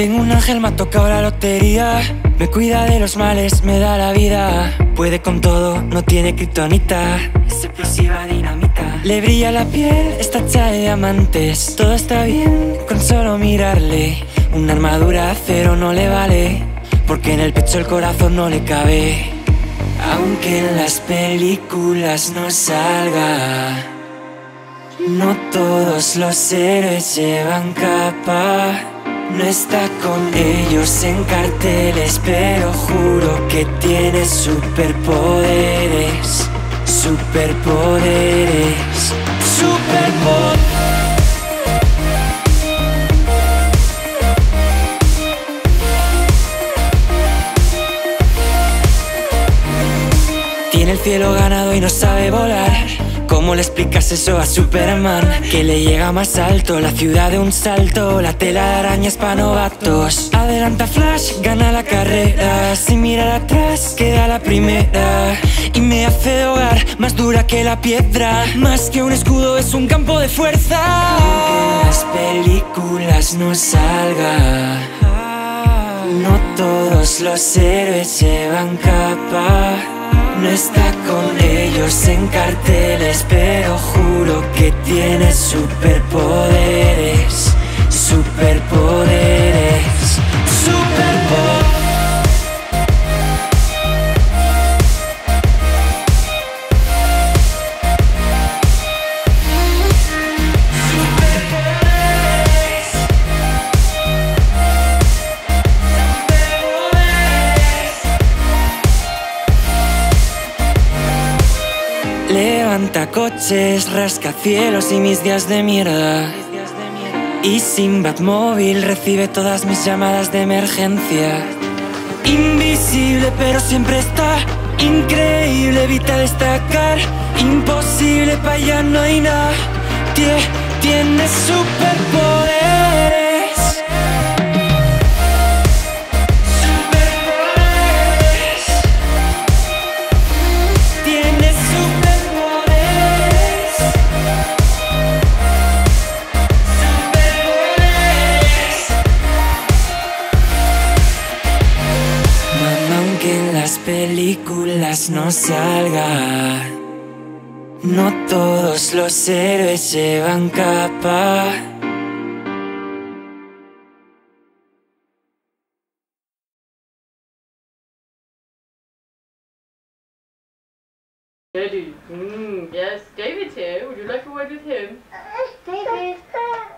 Tengo un ángel, me ha tocado la lotería. Me cuida de los males, me da la vida. Puede con todo, no tiene kriptonita. Es explosiva dinamita. Le brilla la piel, está hecha de diamantes. Todo está bien con solo mirarle. Una armadura de acero no le vale. Porque en el pecho el corazón no le cabe. Aunque en las películas no salga. No todos los héroes llevan capa. No está con ellos en carteles, pero juro que tiene superpoderes. Superpoderes. Superpoderes. Tiene el cielo ganado y no sabe volar. ¿Cómo le explicas eso a Superman? Que le llega más alto, la ciudad de un salto, la tela de arañas para novatos. Adelanta Flash, gana la carrera, sin mirar atrás, queda la primera. Y me hace hogar, más dura que la piedra, más que un escudo es un campo de fuerza. Aunque las películas no salga. No todos los héroes llevan capa. No está con ellos en carteles, pero juro que tiene superpoderes. Superpoderes. Levanta coches, rascacielos y mis días de mierda. Y sin Batmóvil recibe todas mis llamadas de emergencia. Invisible pero siempre está. Increíble, evita destacar. Imposible, para allá no hay nada. Tie- Tiene superpoderes. Superpoderes. En las películas no salga. No todos los héroes llevan capa. Daddy. Mm, yes, David's here. Would you like a word with him? David.